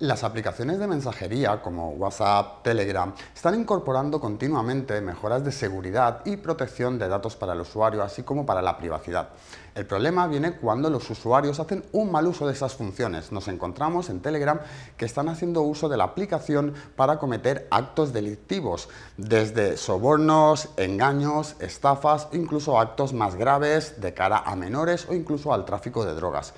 Las aplicaciones de mensajería como WhatsApp, Telegram están incorporando continuamente mejoras de seguridad y protección de datos para el usuario, así como para la privacidad. El problema viene cuando los usuarios hacen un mal uso de esas funciones. Nos encontramos en Telegram que están haciendo uso de la aplicación para cometer actos delictivos, desde sobornos, engaños, estafas, incluso actos más graves de cara a menores o incluso al tráfico de drogas.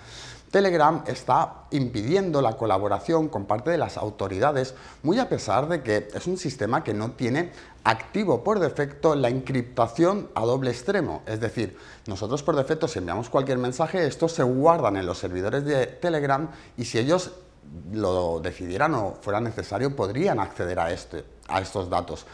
Telegram está impidiendo la colaboración con parte de las autoridades, muy a pesar de que es un sistema que no tiene activo por defecto la encriptación a doble extremo. Es decir, nosotros por defecto si enviamos cualquier mensaje, estos se guardan en los servidores de Telegram y si ellos lo decidieran o fuera necesario, podrían acceder a, este, a estos datos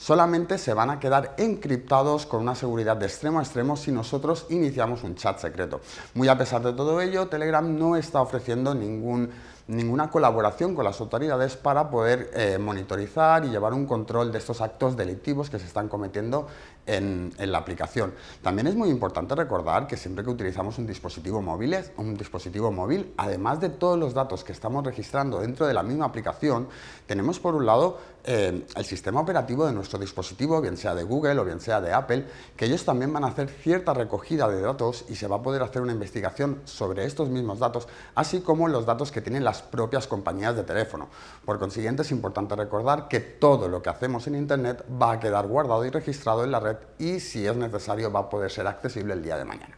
solamente se van a quedar encriptados con una seguridad de extremo a extremo si nosotros iniciamos un chat secreto. Muy a pesar de todo ello, Telegram no está ofreciendo ningún ninguna colaboración con las autoridades para poder eh, monitorizar y llevar un control de estos actos delictivos que se están cometiendo en, la aplicación. También es muy importante recordar que siempre que utilizamos un dispositivo móvil, un dispositivo móvil, además de todos los datos que estamos registrando dentro de la misma aplicación, tenemos por un lado eh, el sistema operativo de nuestro dispositivo, bien sea de Google o bien sea de Apple, que ellos también van a hacer cierta recogida de datos y se va a poder hacer una investigación sobre estos mismos datos, así como los datos que tienen propias compañías de teléfono. Por consiguiente, es importante recordar que todo lo que hacemos en Internet va a quedar guardado y registrado en la red y si es necesario va a poder ser accesible el día de mañana.